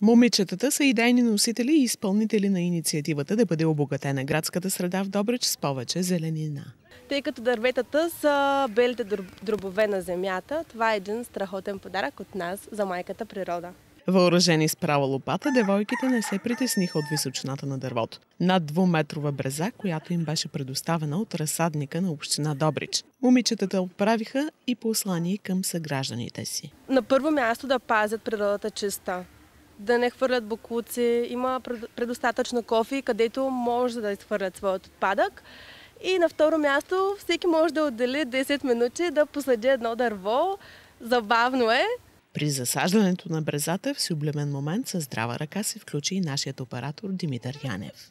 Момичетата са идейни носители и изпълнители на инициативата да бъде обогатена градската среда в Добрич с повече зеленина. Тъй като дърветата са белите дробове на земята, това е един страхотен подарък от нас за майката природа. Въоръжени с права лопата, девойките не се притесниха от височината на дървото. Над двуметрова бреза, която им беше предоставена от разсадника на община Добрич. Момичетата отправиха и послание към съгражданите си. На първо място да пазят природата чиста, да не хвърлят буклуци. Има предостатъчно кофи, където може да изхвърлят своят отпадък. И на второ място всеки може да отдели 10 минути да посади едно дърво. Забавно е. При засаждането на брезата в сюблемен момент с здрава ръка се включи и нашият оператор Димитър Янев.